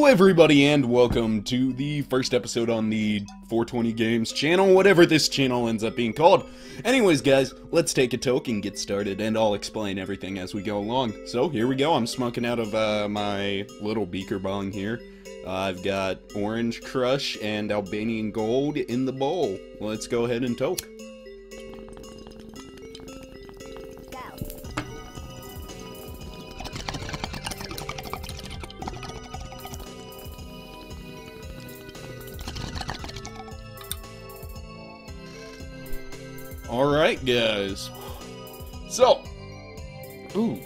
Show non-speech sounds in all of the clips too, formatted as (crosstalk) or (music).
Hello everybody and welcome to the first episode on the 420 Games channel, whatever this channel ends up being called. Anyways guys, let's take a toke and get started and I'll explain everything as we go along. So here we go, I'm smoking out of uh, my little beaker bong here. Uh, I've got Orange Crush and Albanian Gold in the bowl. Let's go ahead and toke. Alright, guys. So, ooh,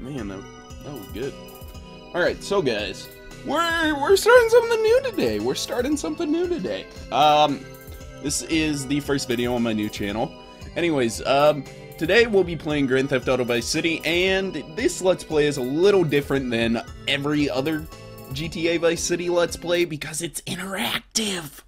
man, that, that was good. Alright, so guys, we're, we're starting something new today. We're starting something new today. Um, this is the first video on my new channel. Anyways, um, today we'll be playing Grand Theft Auto Vice City, and this Let's Play is a little different than every other GTA Vice City Let's Play because it's interactive.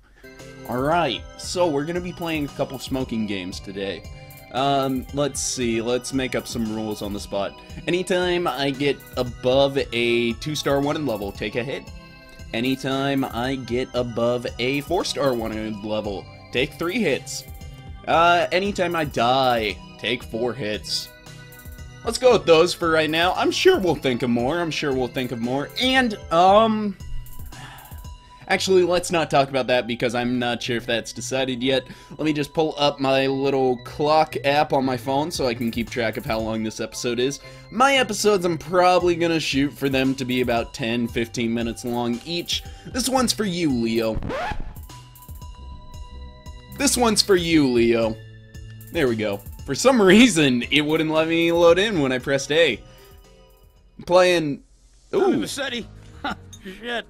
Alright, so we're gonna be playing a couple smoking games today. Um, let's see, let's make up some rules on the spot. Anytime I get above a 2-star wanted level, take a hit. Anytime I get above a 4-star wanted level, take 3 hits. Uh, anytime I die, take 4 hits. Let's go with those for right now. I'm sure we'll think of more, I'm sure we'll think of more. And, um... Actually, let's not talk about that because I'm not sure if that's decided yet. Let me just pull up my little clock app on my phone so I can keep track of how long this episode is. My episodes, I'm probably gonna shoot for them to be about 10-15 minutes long each. This one's for you, Leo. This one's for you, Leo. There we go. For some reason, it wouldn't let me load in when I pressed A. I'm playing... Ooh. Vercetti? (laughs) Shit.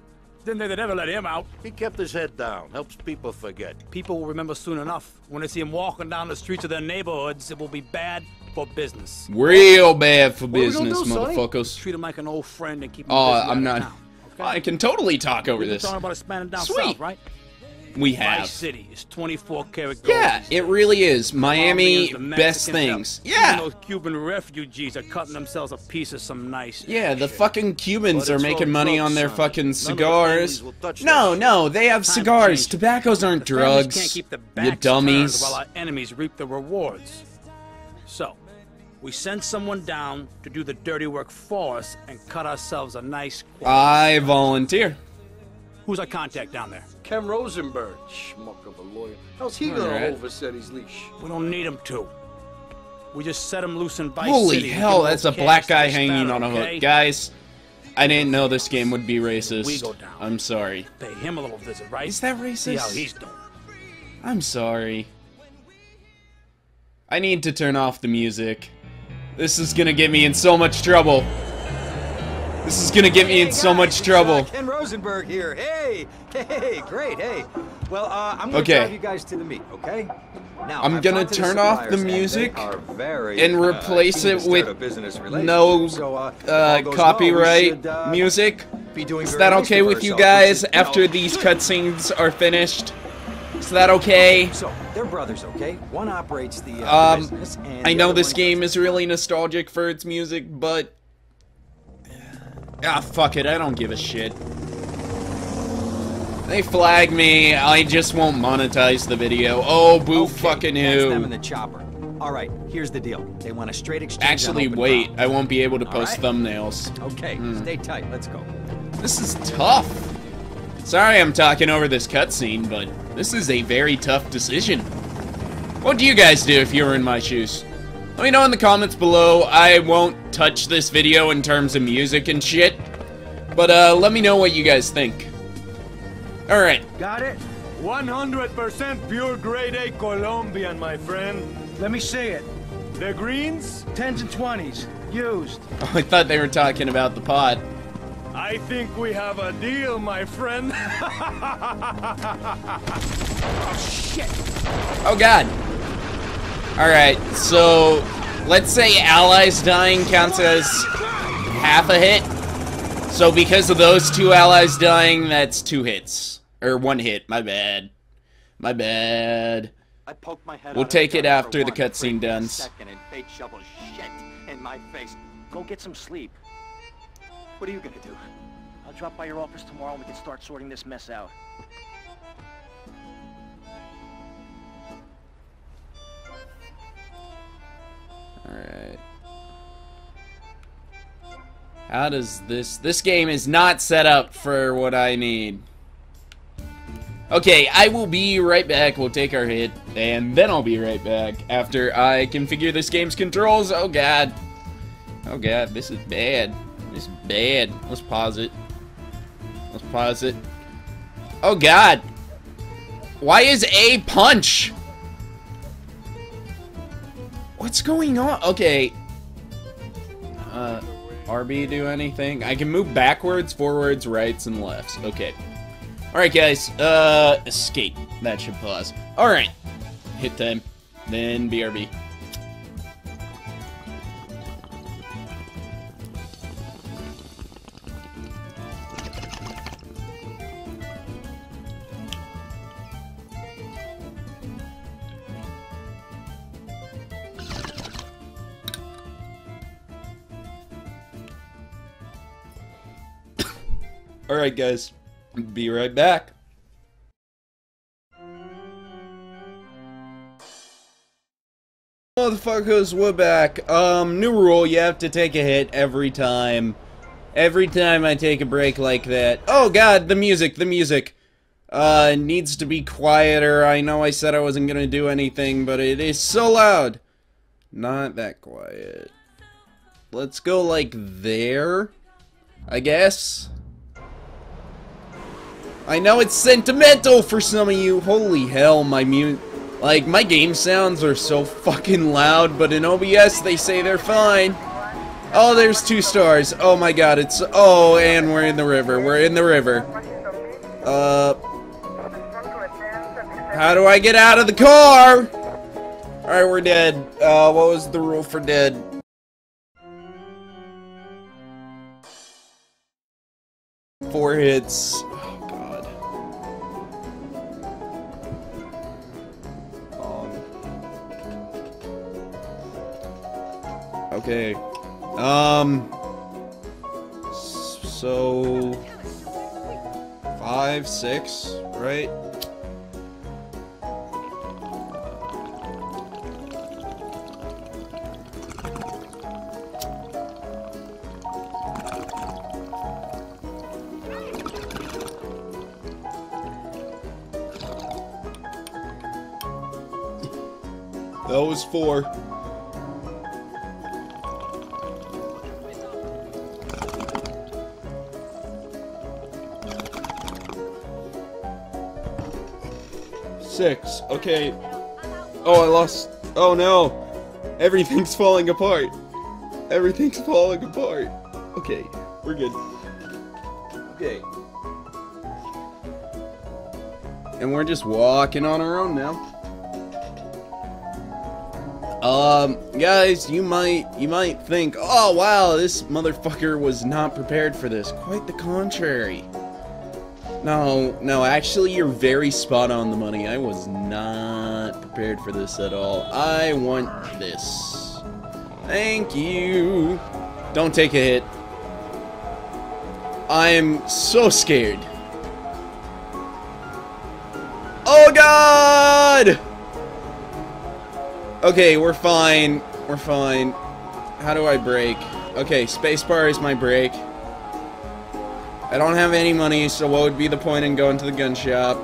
Didn't think they'd ever let him out. He kept his head down. Helps people forget. People will remember soon enough. When they see him walking down the streets of their neighborhoods, it will be bad for business. Real bad for What are we gonna business, do, Sonny? motherfuckers. Treat him like an old friend and keep him Oh, busy I'm not... town, okay? I can totally talk over We've this. talking about expanding down Sweet. south, right? We have. Vice City is 24 karat gold. Yeah, it really is. Miami, best things. Even Yeah. those Cuban refugees are cutting themselves a piece of some nice. Yeah, the shit. fucking Cubans But are making money on their son. fucking cigars. families will touch No, no, they have Times cigars. Tobaccos aren't The drugs. Can't keep the You dummies. While our enemies reap the rewards. So, we send someone down to do the dirty work for us and cut ourselves a nice. I volunteer. Who's our contact down there? Ken Rosenberg, schmuck of a lawyer. How's he gonna Alright. hold his leash? We don't need him to. We just set him loose in Vice Holy City and hell, that's a black guy hanging sparrow, on a hook. okay? Guys, I didn't know this game would be racist. We go down. I'm sorry. Pay him a little visit, right? Is that See how racist? he's doing. I'm sorry. I need to turn off the music. This is gonna get me in so much trouble. This is gonna get me in so much trouble. Ken Rosenberg here. Hey, (laughs) hey, great. Hey, well, uh, I'm gonna Okay. drive you guys to the meet, okay? Now I'm I've gonna to turn off the music are very, and uh, replace to it with business No. So, uh, uh, all well, copyright should, uh, music. Be doing Is that okay with you guys you after know, these cutscenes are finished? Is that okay? So they're brothers, okay? One operates the, uh, Um, business, and I know this game is really nostalgic for its music, but... Ah, fuck it, I don't give a shit. They flag me, I just won't monetize the video. Oh, boo Okay, fucking That's them in the chopper. All right, here's the deal. They want a straight exchange. Actually, wait. I won't be able to post right. thumbnails. Okay, Hmm. stay tight. Let's go. This is tough. Sorry I'm talking over this cutscene, but this is a very tough decision. What do you guys do if you were in my shoes? Let me know in the comments below. I won't touch this video in terms of music and shit. But uh, let me know what you guys think. Alright, Got it? 100% pure grade A Colombian, my friend. Let me see it. The greens? 10s and 20s. Used. (laughs) I thought they were talking about the pod. I think we have a deal, my friend. Oh, (laughs) shit. Oh god. Alright, so let's say allies dying counts as half a hit. So because of those two allies dying, that's two hits. Or one hit, my bad. My bad. I poked my head We'll take it after the cutscene freaking dones. Second and fate shovels shit in my face. Go get some sleep. What are you gonna do? I'll drop by your office tomorrow and we can start sorting this mess out. Alright. How does this... This game is not set up for what I need. Okay, I will be right back. We'll take our hit, and then I'll be right back after I configure this game's controls. Oh, God. Oh, God, this is bad. This is bad. Let's pause it. Let's pause it. Oh, God. Why is A punch? What's going on? Okay. Uh, RB do anything? I can move backwards, forwards, rights, and lefts. Okay. Alright, guys. Uh, escape. That should pause. Alright. Hit time. Then BRB. Alright, guys. Be right back. Motherfuckers, we're back. Um, new rule, you have to take a hit every time. Every time I take a break like that. Oh god, the music, the music. Uh, needs to be quieter. I know I said I wasn't gonna do anything, but it is so loud. Not that quiet. Let's go like there, I guess. I know it's sentimental for some of you. Holy hell, my mute. Like, my game sounds are so fucking loud, but in OBS they say they're fine. Oh, there's two stars. Oh my god, it's... Oh, and we're in the river. We're in the river. Uh... How do I get out of the car? Alright, we're dead. Uh, what was the rule for dead? Four hits. Okay. Um. So. Five, six, right? Was four. Six. Okay. Oh, I lost. Oh no. Everything's (laughs) falling apart. Everything's falling apart. Okay, we're good. Okay. And we're just walking on our own now. Um, guys, you might you might think, oh wow, this motherfucker was not prepared for this. Quite the contrary. No, no, actually, you're very spot on the money. I was not prepared for this at all. I want this. Thank you. Don't take a hit. I'm so scared. Oh god! Okay, we're fine. We're fine. How do I break? Okay, spacebar is my break. I don't have any money, so what would be the point in going to the gun shop?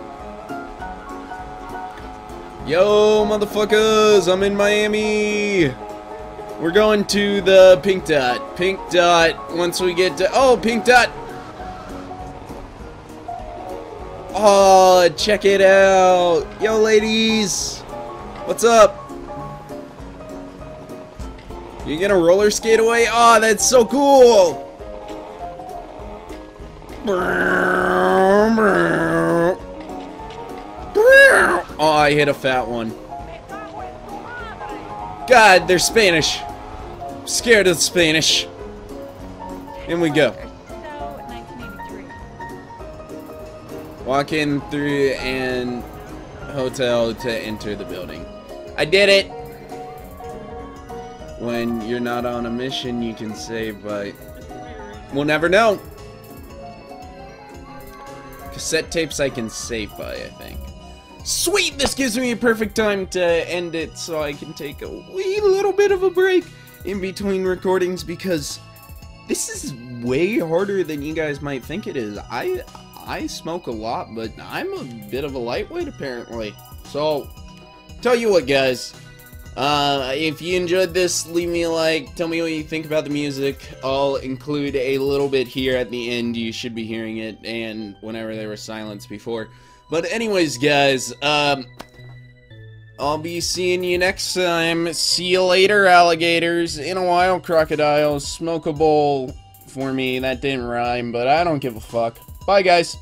Yo, motherfuckers! I'm in Miami! We're going to the Pink Dot. Pink Dot, once we get to... Oh, Pink Dot! Oh, check it out! Yo, ladies! What's up? You gonna roller skate away? Oh, that's so cool! Oh, I hit a fat one. God, they're Spanish. Scared of Spanish. In we go. Walk in through an hotel to enter the building. I did it! When you're not on a mission, you can save but We'll never know. Cassette tapes I can save by, I think. Sweet! This gives me a perfect time to end it so I can take a wee little bit of a break in between recordings because this is way harder than you guys might think it is. I I smoke a lot, but I'm a bit of a lightweight apparently. So, tell you what, guys. Uh, if you enjoyed this, leave me a like. Tell me what you think about the music. I'll include a little bit here at the end. You should be hearing it, and whenever there was silence before. But anyways, guys, um, I'll be seeing you next time. See you later, alligators. In a while, crocodiles. Smoke a bowl for me. That didn't rhyme, but I don't give a fuck. Bye, guys.